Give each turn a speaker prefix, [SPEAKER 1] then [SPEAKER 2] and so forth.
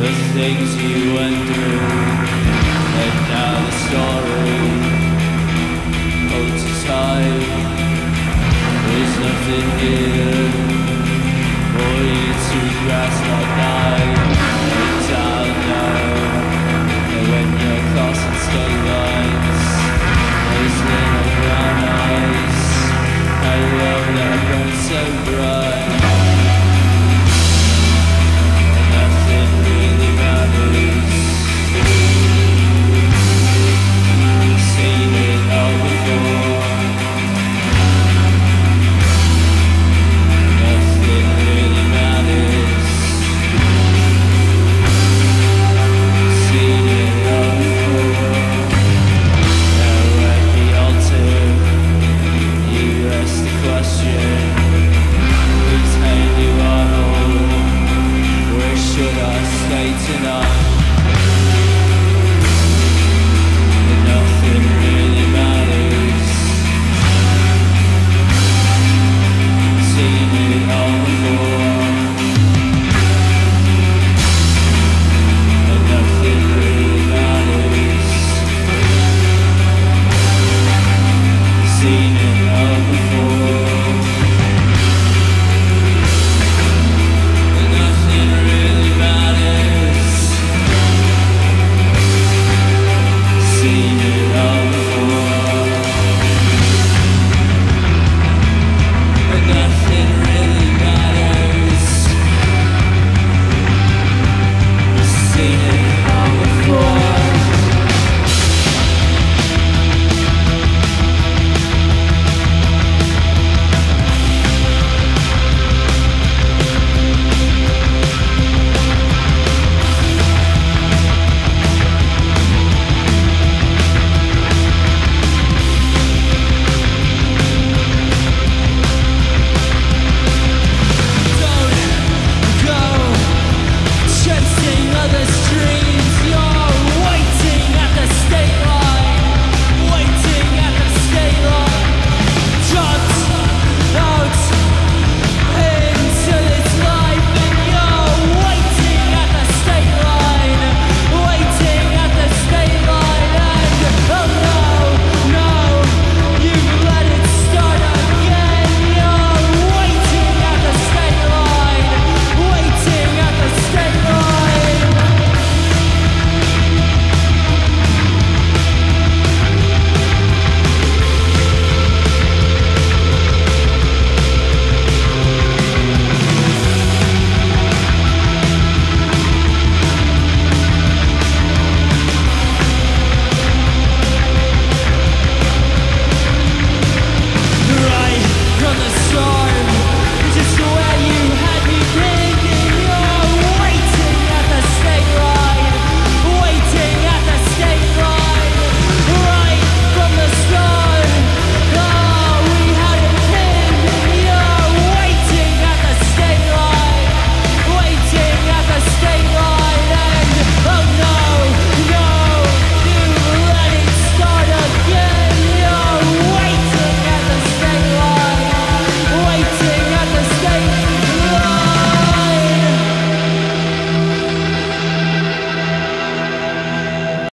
[SPEAKER 1] the things you went through, and now the story holds its time. There's nothing here for you to grasp or die. It's out now, and when you're crossing state lines, there's little brown eyes. I love that burns so bright. see